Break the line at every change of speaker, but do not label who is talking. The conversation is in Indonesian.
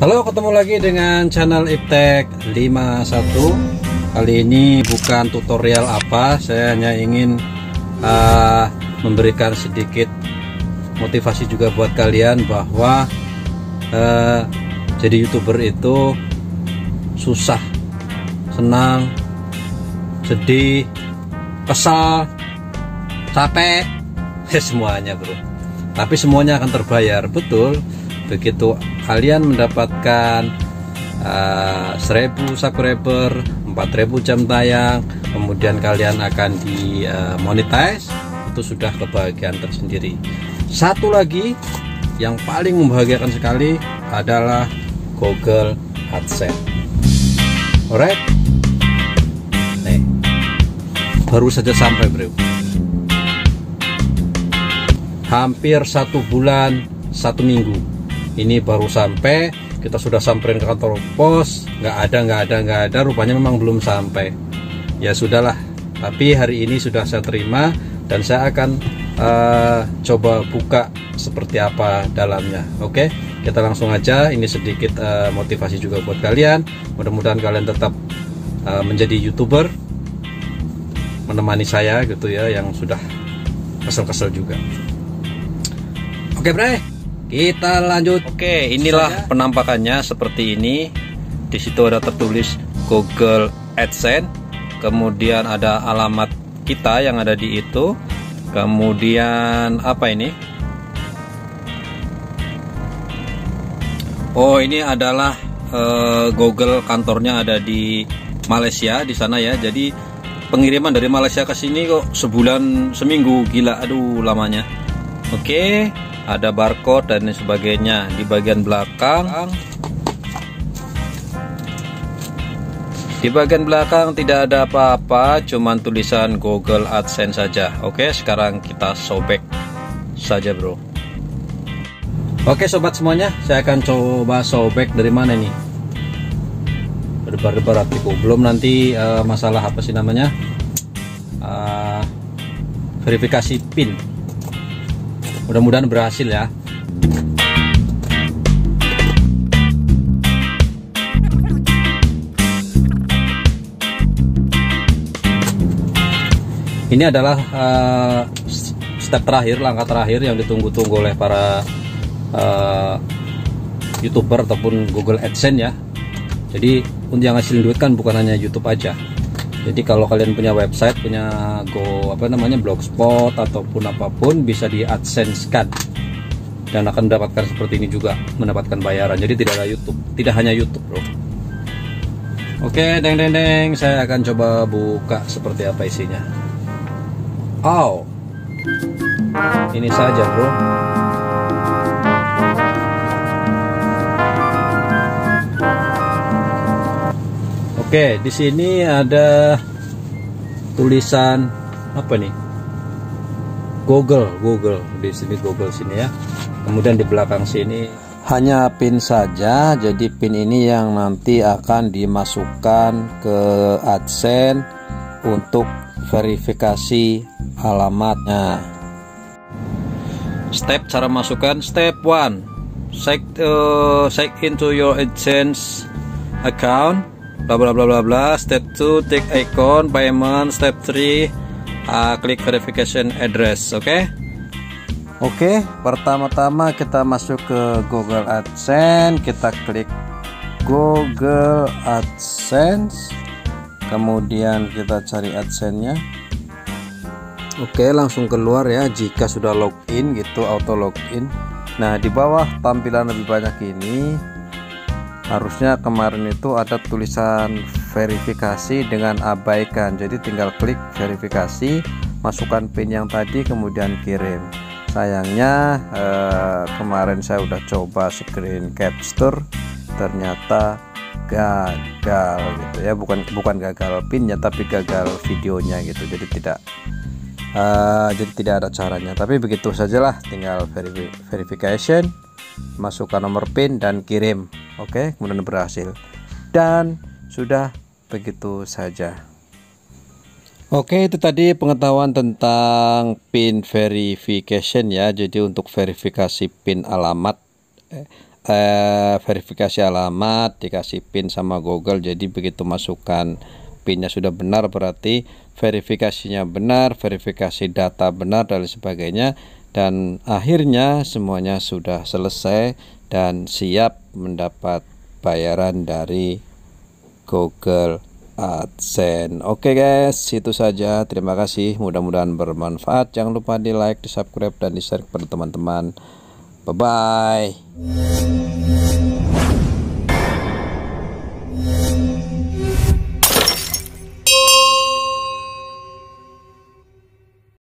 Halo ketemu lagi dengan channel Iptek 51 Kali ini bukan tutorial apa Saya hanya ingin uh, memberikan sedikit motivasi juga buat kalian Bahwa uh, jadi youtuber itu susah Senang Sedih Kesal Capek Semuanya bro. Tapi semuanya akan terbayar Betul? Begitu kalian mendapatkan uh, 1000 subscriber 4000 jam tayang kemudian kalian akan di uh, monetize itu sudah kebahagiaan tersendiri. Satu lagi yang paling membahagiakan sekali adalah Google AdSense. Alright? Nih. Baru saja sampai bro. Hampir satu bulan satu minggu ini baru sampai kita sudah samperin ke kantor pos. Nggak ada nggak ada nggak ada. Rupanya memang belum sampai. Ya sudahlah. Tapi hari ini sudah saya terima dan saya akan uh, coba buka seperti apa dalamnya. Oke? Kita langsung aja. Ini sedikit uh, motivasi juga buat kalian. Mudah-mudahan kalian tetap uh, menjadi youtuber. Menemani saya gitu ya yang sudah kesel-kesel juga. Oke bre kita lanjut. Oke inilah saja. penampakannya seperti ini. Di situ ada tertulis Google AdSense. Kemudian ada alamat kita yang ada di itu. Kemudian apa ini? Oh ini adalah uh, Google kantornya ada di Malaysia di sana ya. Jadi pengiriman dari Malaysia ke sini kok sebulan seminggu. Gila aduh lamanya. Oke ada barcode dan sebagainya di bagian belakang. Di bagian belakang tidak ada apa-apa cuman tulisan Google AdSense saja. Oke sekarang kita sobek saja bro. Oke sobat semuanya saya akan coba sobek dari mana nih berdebar-debar hatiku. Belum nanti uh, masalah apa sih namanya? Uh, verifikasi PIN mudah-mudahan berhasil ya. Ini adalah uh, step terakhir langkah terakhir yang ditunggu-tunggu oleh para uh, youtuber ataupun Google AdSense ya. Jadi untuk yang hasil duit kan bukan hanya YouTube aja jadi kalau kalian punya website punya go apa namanya blogspot ataupun apa pun bisa di adsense kan dan akan mendapatkan seperti ini juga mendapatkan bayaran. Jadi tidak ada YouTube tidak hanya YouTube bro. Oke deng deng deng. Saya akan coba buka seperti apa isinya. Oh ini saja bro Oke, di sini ada tulisan apa nih? Google, Google. Di sini Google sini ya. Kemudian di belakang sini hanya pin saja. Jadi pin ini yang nanti akan dimasukkan ke AdSense untuk verifikasi alamatnya. Step cara masukkan step 1. Sign uh, into your AdSense account bla bla bla bla bla. Step 2 take icon payment. Step 3 uh, klik verification address oke? Okay? oke okay, pertama-tama kita masuk ke Google AdSense. Kita klik Google AdSense. Kemudian kita cari AdSense nya Oke langsung keluar ya jika sudah login gitu auto login. Nah di bawah tampilan lebih banyak ini harusnya kemarin itu ada tulisan verifikasi dengan abaikan. Jadi tinggal klik verifikasi masukkan pin yang tadi kemudian kirim. Sayangnya eh, kemarin saya udah coba screen capture ternyata gagal gitu ya. Bukan bukan gagal pinnya tapi gagal videonya gitu. Jadi tidak uh, jadi tidak ada caranya. Tapi begitu sajalah tinggal verification masukkan nomor pin dan kirim oke kemudian berhasil. Dan sudah begitu saja. Oke itu tadi pengetahuan tentang pin verification ya. Jadi untuk verifikasi pin alamat eh, verifikasi alamat dikasih pin sama Google. Jadi begitu masukkan pinnya sudah benar berarti verifikasinya benar verifikasi data benar dan sebagainya. Dan akhirnya semuanya sudah selesai dan siap mendapat bayaran dari Google AdSense. Oke guys, itu saja. Terima kasih. Mudah-mudahan bermanfaat. Jangan lupa di like, di subscribe, dan di share kepada teman-teman. Bye bye.